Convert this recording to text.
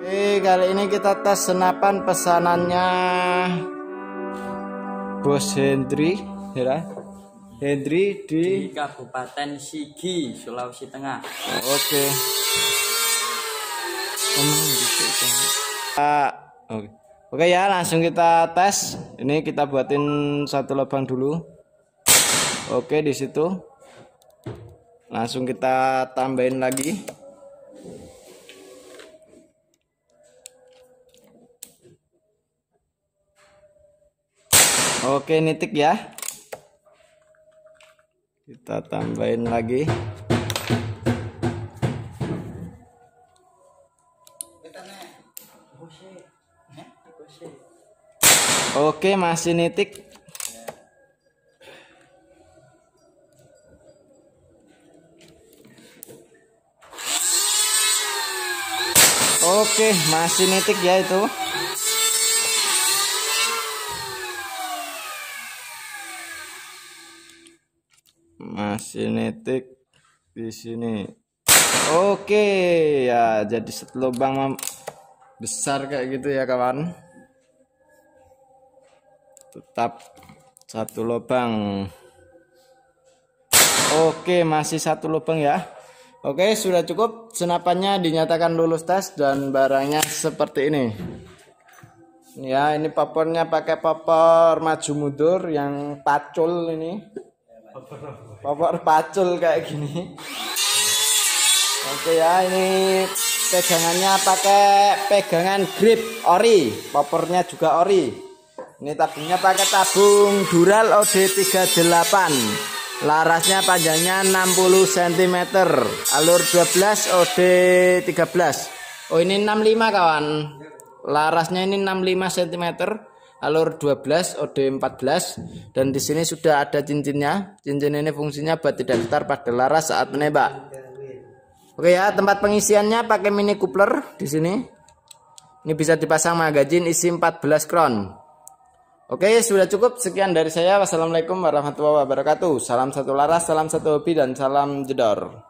kali ini kita tes senapan pesanannya Bos Hendri, ya. Hendri di di Kabupaten Sigi, Sulawesi Tengah. Oke. Kan? Oke. Oke ya, langsung kita tes. Ini kita buatin satu lubang dulu. Oke, di situ. Langsung kita tambahin lagi. Oke, nitik ya. Kita tambahin lagi. Oke, masih nitik. Oke, masih nitik ya itu. Masih nitik di sini. Oke, ya jadi satu lubang besar kayak gitu ya kawan. Tetap satu lubang. Oke masih satu lubang ya. Oke sudah cukup. Senapannya dinyatakan lulus tes dan barangnya seperti ini. Ya ini papornya pakai papor maju mundur yang pacul ini papor pacul kayak gini oke ya ini pegangannya pakai pegangan grip ori papornya juga ori ini tabungnya pakai tabung Dural OD38. Larasnya panjangnya 60 cm, alur 12 OD13. Oh, ini 65 kawan. Larasnya ini 65 cm, alur 12 OD14 dan di sini sudah ada cincinnya. Cincin ini fungsinya buat tidak getar pada laras saat menembak. Oke ya, tempat pengisiannya pakai mini coupler di sini. Ini bisa dipasang magazin isi 14 kron. Oke, sudah cukup. Sekian dari saya. Wassalamualaikum warahmatullahi wabarakatuh. Salam satu laras, salam satu hobi, dan salam jedor.